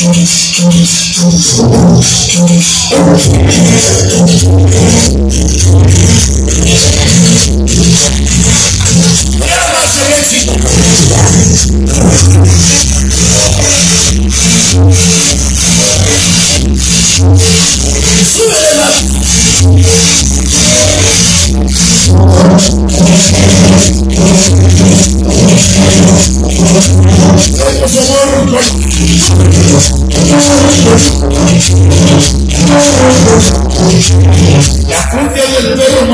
Thank you. por favor. La del perro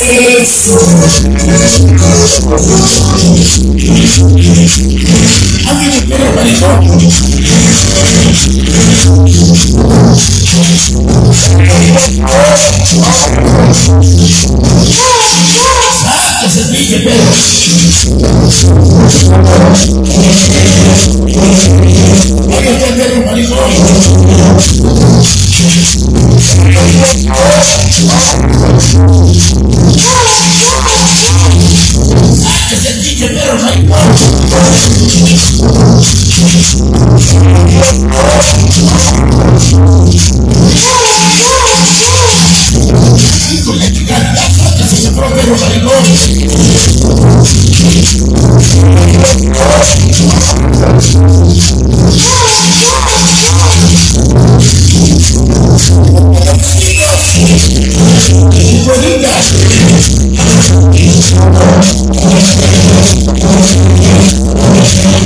Oh,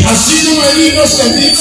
Así no me vino, se vino,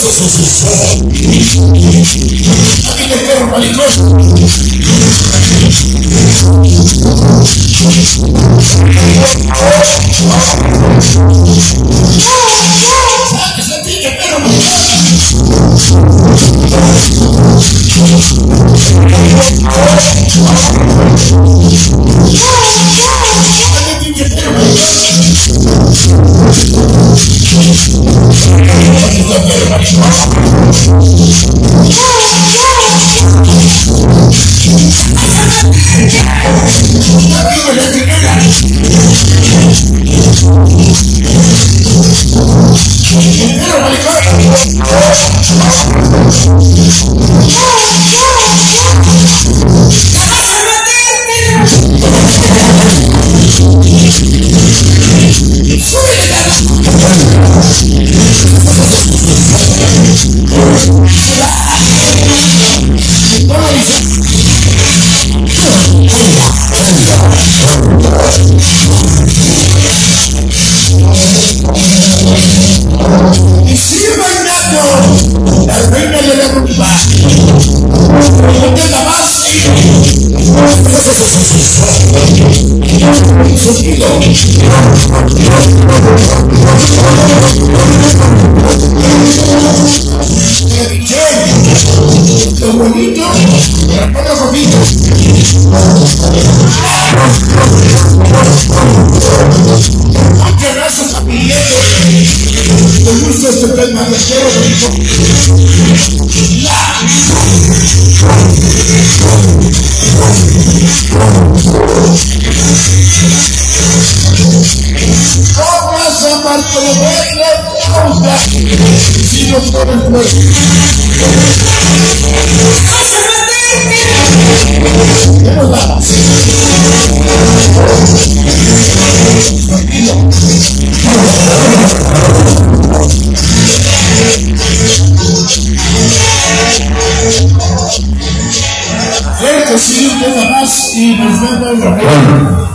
Dios you. Oh, Thank you. for the right leg goes back. See what's coming for you. Never lie. Very conceived in the house in November.